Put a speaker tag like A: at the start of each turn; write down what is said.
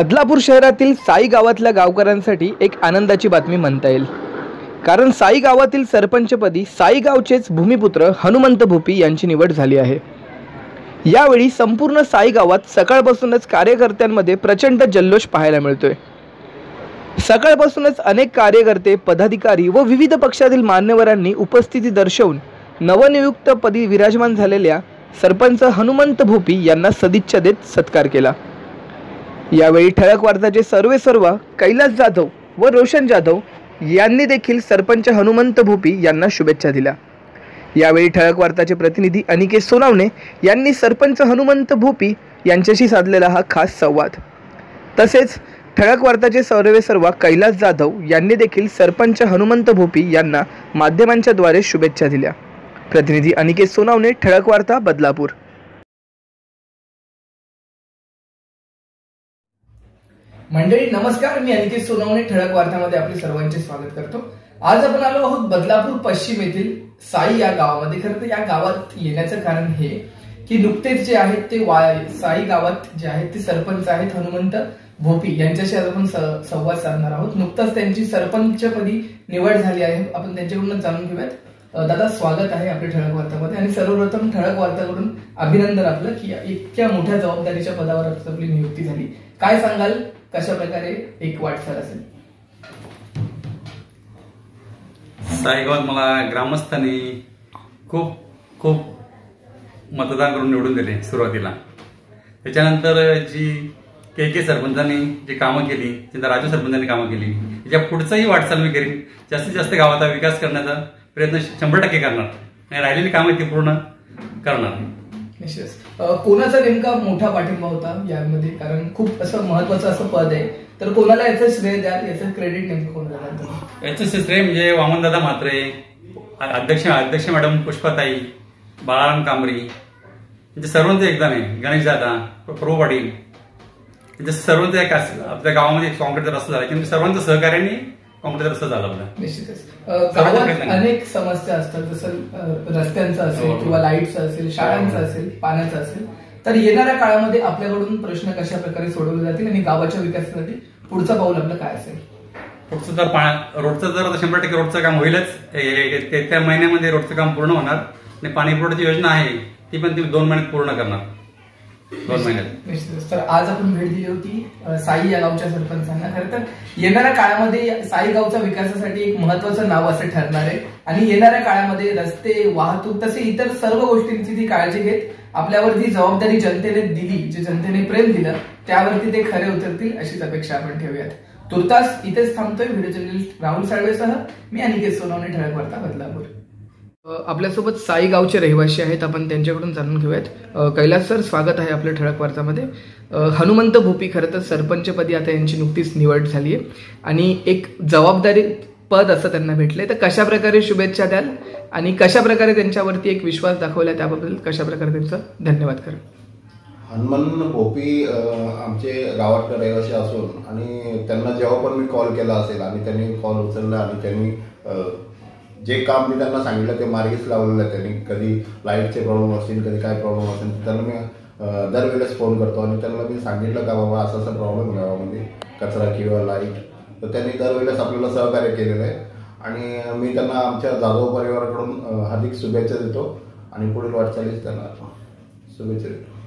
A: बदलापूर शहरातील साई गावातल्या गावकऱ्यांसाठी एक आनंदाची बातमी म्हणता येईल. कारण साई गावातील सरपंचपदी साई गावचेच भूमिपुत्र हनुमंत भोपी यांची निवड झाली आहे. यावेळी संपूर्ण साई गावात सकाळपासूनच कार्यकर्त्यांमध्ये प्रचंड जल्लोष पाहायला मिळतोय. सकाळपासूनच अनेक कार्यकर्ते पदाधिकारी व विविध पक्षातील मान्यवरांनी उपस्थिती दर्शवून नवनियुक्त पदी विराजमान झालेल्या सरपंच हनुमंत भोपी यांना सदिच्छा देत सत्कार केला. यावेळी ठळक वार्ताचे सर्वे सर्व कैलास जाधव व रोशन जाधव यांनी देखील सरपंच हनुमंत भोपी यांना शुभेच्छा दिल्या. यावेळी ठळक वार्ताचे प्रतिनिधी अनिकेत सोनावणे यांनी सरपंच हनुमंत भोपी यांच्याशी साधलेला हा खास संवाद. तसेच ठळक वार्ताचे सर्वे सर्वा कैलास जाधव यांनी देखील सरपंच हनुमंत भोपी यांना माध्यमांच्याद्वारे शुभेच्छा दिल्या. प्रतिनिधी अनिकेत सोनावणे ठळक वार्ता बदलापूर. मंडळी नमस्कार मी अनिकेत सोनवणे ठळक वार्तामध्ये आपले सर्वांचे स्वागत करतो. आज आपण आलो आहोत बदलापूर पश्चिम येथील साई या गावामध्ये. खरं तर या गावात येण्याचं कारण हे की नुकतेच जे आहेत ते साई गावात जे आहेत ते सरपंच आहेत हनुमंत भोपी यांच्याशी आज आपण संवाद साधणार आहोत. नुकताच त्यांची सरपंचपदी निवड झाली आहे. आपण त्यांच्याकडून जाणून घेऊयात. दादा स्वागत आहे आपल्या ठळक वार्तामध्ये. आणि सर्वप्रथम ठळक वार्ताकडून अभिनंदन आपलं की इतक्या मोठ्या जबाबदारीच्या पदावर आपली नियुक्ती झाली. काय सांगाल? कशा प्रकारे एक वाटचाल असेल?
B: साईगावात मला ग्रामस्थांनी खूप खूप मतदान करून निवडून दिले सुरुवातीला. त्याच्यानंतर जी के के सरपंचांनी जी कामं केली चिंता राजू सरपंचांनी कामं केली त्याच्या पुढचाही वाटचाल मी करीन. जास्तीत जास्त गावाचा विकास करण्याचा प्रयत्न शंभर टक्के करणार. आणि राहिलेली कामं ती पूर्ण करणार.
A: निश्चितच कोणाचा नेमका मोठा पाठिंबा होता यामध्ये? कारण खूप असं महत्वाचं असं पद आहे. तर कोणाला याचं श्रेय द्या याचं क्रेडिट नेमकं कोणाला
B: याचं श्रेय म्हणजे वामनदादा म्हात्रे अध्यक्ष अध्यक्ष मॅडम पुष्पाताई बाळाराम कांबरी. म्हणजे सर्वांचं योगदान आहे. गणेश दादा प्रभू पाटील. म्हणजे सर्वांचं एक आपल्या गावामध्ये एक रस्ता झाला. की म्हणजे सर्वांचं सहकार्याने काँक्रीटचा रस्ता झाला आपला
A: निश्चितच. गावात अनेक समस्या असतात जसं रस्त्यांचं असेल
B: हो.
A: किंवा लाईटचं असेल शाळांचं असेल पाण्याचं असेल तर येणाऱ्या काळामध्ये आपल्याकडून प्रश्न कशा प्रकारे सोडवले जातील आणि गावाच्या विकासासाठी पुढचं पाऊल आपलं काय असेल?
B: रोडचं तर पाण्या रोडचं आता शंभर टक्के रोडचं काम होईलच हे- हे- हे- त्या महिन्यामध्ये रोडचं काम पूर्ण होणार आणि पाणी पुरवठ्याची योजना आहे ती पण ती दोन महिन्यात पूर्ण करणार. दोन महिन्यात.
A: तर आज आपण भेट दिली होती साई या गावच्या सरपंचांना. खरं तर येणाऱ्या काळामध्ये साई गावच्या विकासासाठी एक महत्वाचं नाव असं ठरणार आहे. आणि येणाऱ्या काळामध्ये रस्ते वाहतूक तसे इतर सर्व गोष्टींची ती काळजी घेत आपल्यावर जी जबाबदारी जनतेने दिली जे जनतेने प्रेम दिलं त्यावरती ते खरे उतरतील अशीच अपेक्षा आपण ठेवूयात. तुर्तास इथेच थांबतोय. व्हिडिओ जर्नलिस्ट राहुल साळवेसह मी अनिकेत सोनवणे ठळक वार्ता बदलापूर. आपल्यासोबत साई गावचे रहिवासी आहेत. आपण त्यांच्याकडून जाणून घेऊयात. कैलास सर स्वागत आहे आपल्या ठळक वार्तामध्ये. हनुमंत भोपी खरं तर सरपंचपदी आता यांची नुकतीच निवड झाली आहे आणि एक जबाबदारी पद असं त्यांना भेटलंय. तर कशा प्रकारे शुभेच्छा द्याल? आणि कशा प्रकारे त्यांच्यावरती एक विश्वास दाखवला त्याबद्दल कशा प्रकारे त्यांचं धन्यवाद करा.
C: हनुमान भोपी आमचे गावातले रहिवासी असून आणि त्यांना जेव्हा पण मी कॉल केला असेल आणि त्यांनी कॉल उचलला आणि त्यांनी जे काम मी त्यांना सांगितलं ते मार्गीच लावलेलं आहे. त्यांनी कधी लाईटचे प्रॉब्लेम असतील कधी काय प्रॉब्लेम असेल तर त्यांना मी दरवेळेस फोन करतो आणि त्यांना मी सांगितलं का बाबा असा असा प्रॉब्लेम गावामध्ये कचरा किंवा लाइट तर त्यांनी दरवेळेस आपल्याला सहकार्य केलेलं आहे. आणि मी त्यांना आमच्या जाधव परिवाराकडून हार्दिक शुभेच्छा देतो आणि पुढील वाटचालीस त्यांना शुभेच्छा देतो.